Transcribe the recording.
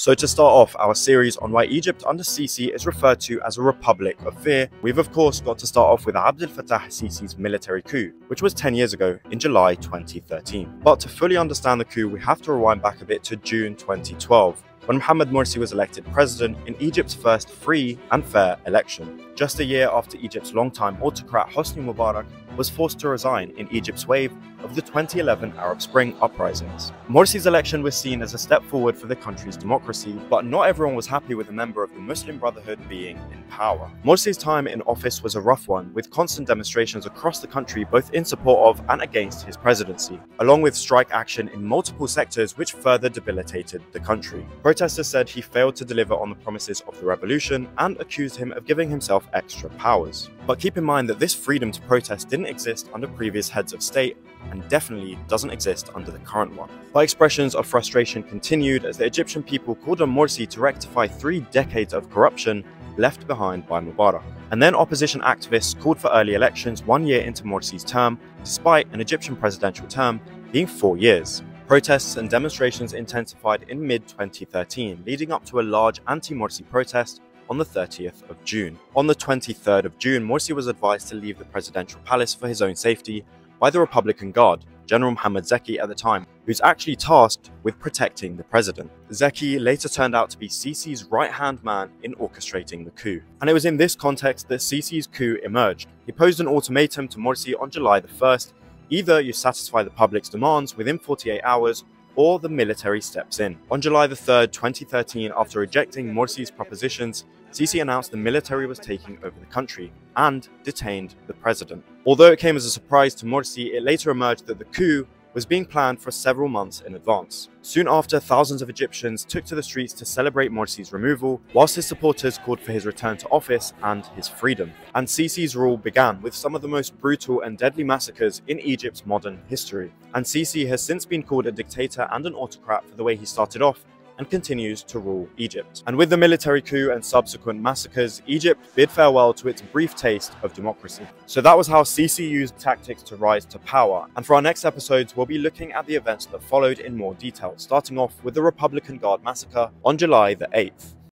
So to start off our series on why Egypt under Sisi is referred to as a republic of fear, we've of course got to start off with Abdel Fattah Sisi's military coup, which was 10 years ago in July 2013. But to fully understand the coup, we have to rewind back a bit to June 2012, when Mohamed Morsi was elected president in Egypt's first free and fair election. Just a year after Egypt's longtime autocrat Hosni Mubarak was forced to resign in Egypt's wave of the 2011 Arab Spring uprisings. Morsi's election was seen as a step forward for the country's democracy, but not everyone was happy with a member of the Muslim Brotherhood being in power. Morsi's time in office was a rough one, with constant demonstrations across the country both in support of and against his presidency, along with strike action in multiple sectors which further debilitated the country. Protesters said he failed to deliver on the promises of the revolution and accused him of giving himself extra powers. But keep in mind that this freedom to protest didn't exist under previous heads of state and definitely doesn't exist under the current one. But expressions of frustration continued as the Egyptian people called on Morsi to rectify three decades of corruption left behind by Mubarak. And then opposition activists called for early elections one year into Morsi's term, despite an Egyptian presidential term being four years. Protests and demonstrations intensified in mid-2013, leading up to a large anti-Morsi protest on the 30th of June. On the 23rd of June, Morsi was advised to leave the presidential palace for his own safety by the Republican Guard, General Mohammed Zeki at the time, who's actually tasked with protecting the president. Zeki later turned out to be Sisi's right-hand man in orchestrating the coup. And it was in this context that Sisi's coup emerged. He posed an ultimatum to Morsi on July the 1st, either you satisfy the public's demands within 48 hours or the military steps in. On July the 3rd, 2013, after rejecting Morsi's propositions, Sisi announced the military was taking over the country and detained the president. Although it came as a surprise to Morsi, it later emerged that the coup was being planned for several months in advance. Soon after, thousands of Egyptians took to the streets to celebrate Morsi's removal, whilst his supporters called for his return to office and his freedom. And Sisi's rule began with some of the most brutal and deadly massacres in Egypt's modern history. And Sisi has since been called a dictator and an autocrat for the way he started off and continues to rule Egypt. And with the military coup and subsequent massacres, Egypt bid farewell to its brief taste of democracy. So that was how Sisi used tactics to rise to power. And for our next episodes, we'll be looking at the events that followed in more detail, starting off with the Republican Guard massacre on July the 8th.